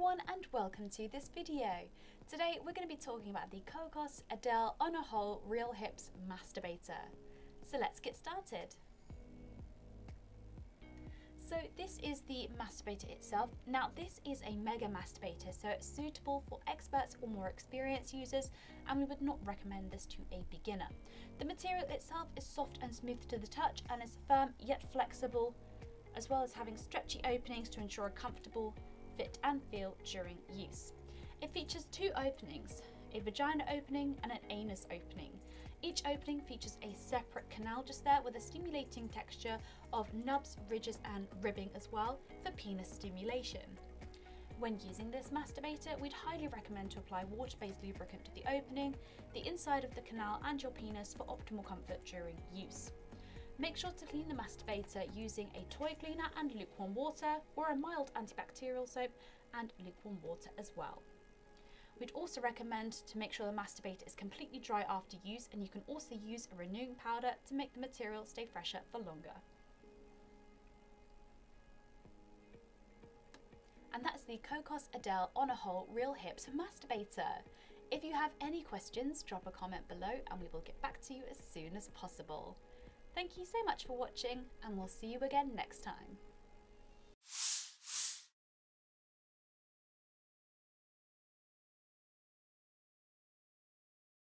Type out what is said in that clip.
everyone and welcome to this video. Today we're going to be talking about the Kokos Adel On a Whole Real Hips Masturbator. So let's get started. So this is the masturbator itself. Now this is a mega masturbator, so it's suitable for experts or more experienced users, and we would not recommend this to a beginner. The material itself is soft and smooth to the touch and is firm yet flexible, as well as having stretchy openings to ensure a comfortable fit and feel during use. It features two openings, a vagina opening and an anus opening. Each opening features a separate canal just there with a stimulating texture of nubs, ridges and ribbing as well for penis stimulation. When using this masturbator, we'd highly recommend to apply water-based lubricant to the opening, the inside of the canal and your penis for optimal comfort during use. Make sure to clean the masturbator using a toy cleaner and lukewarm water or a mild antibacterial soap and lukewarm water as well. We'd also recommend to make sure the masturbator is completely dry after use and you can also use a renewing powder to make the material stay fresher for longer. and that's the Kokos Adel On a Whole Real Hips Masturbator. If you have any questions, drop a comment below and we will get back to you as soon as possible. Thank you so much for watching and we'll see you again next time.